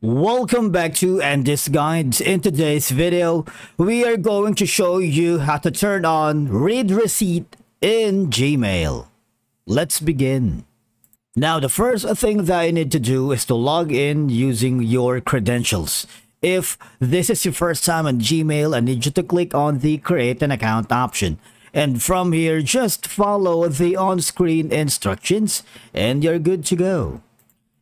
Welcome back to Andy's Guides. In today's video, we are going to show you how to turn on read receipt in Gmail. Let's begin. Now, the first thing that you need to do is to log in using your credentials. If this is your first time on Gmail, I need you to click on the create an account option. And from here, just follow the on-screen instructions and you're good to go.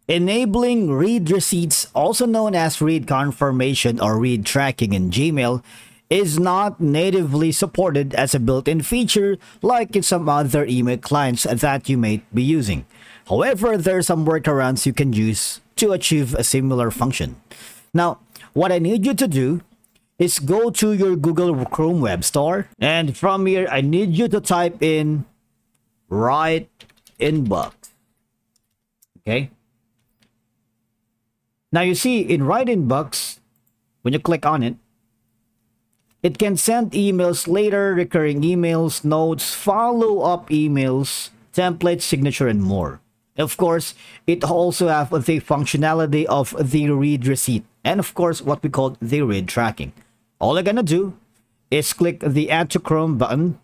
Enabling read receipts, also known as read confirmation or read tracking in Gmail, is not natively supported as a built-in feature like in some other email clients that you may be using. However, there are some workarounds you can use to achieve a similar function. Now, what I need you to do is go to your Google Chrome web store and from here I need you to type in Right Inbox. Okay? Now you see in Right Inbox, when you click on it, it can send emails later, recurring emails, notes, follow-up emails, templates, signature, and more. Of course, it also have the functionality of the read receipt and of course what we call the read tracking. All you're gonna do is click the add to Chrome button.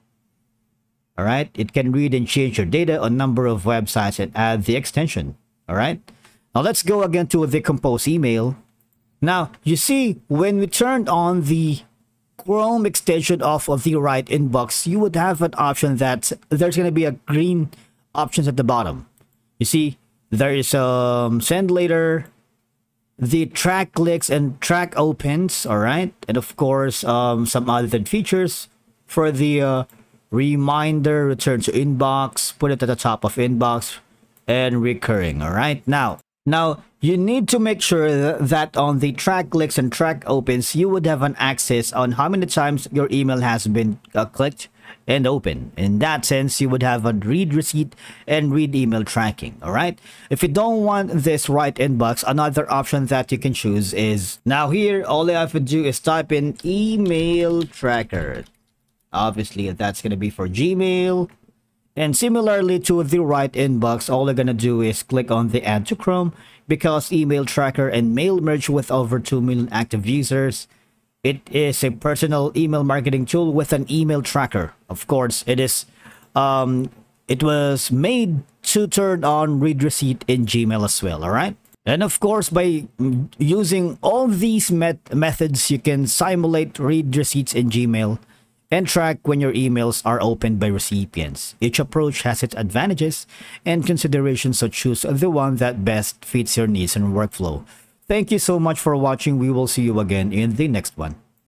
Alright, it can read and change your data on number of websites and add the extension. Alright, now let's go again to the compose email. Now, you see, when we turned on the Chrome extension off of the right inbox, you would have an option that there's going to be a green options at the bottom. You see, there is um, send later, the track clicks and track opens, all right? And of course, um, some other features for the uh, reminder, return to inbox, put it at the top of inbox, and recurring, all right? Now, now, you need to make sure that on the track clicks and track opens, you would have an access on how many times your email has been uh, clicked and open. In that sense, you would have a read receipt and read email tracking, all right? If you don't want this right inbox, another option that you can choose is, now here, all you have to do is type in email tracker. Obviously, that's going to be for Gmail, and similarly to the right inbox, all you're gonna do is click on the add to Chrome because email tracker and mail merge with over 2 million active users. It is a personal email marketing tool with an email tracker. Of course, it is um it was made to turn on read receipt in Gmail as well, all right? And of course, by using all these met methods, you can simulate read receipts in Gmail and track when your emails are opened by recipients. Each approach has its advantages and considerations, so choose the one that best fits your needs and workflow. Thank you so much for watching. We will see you again in the next one.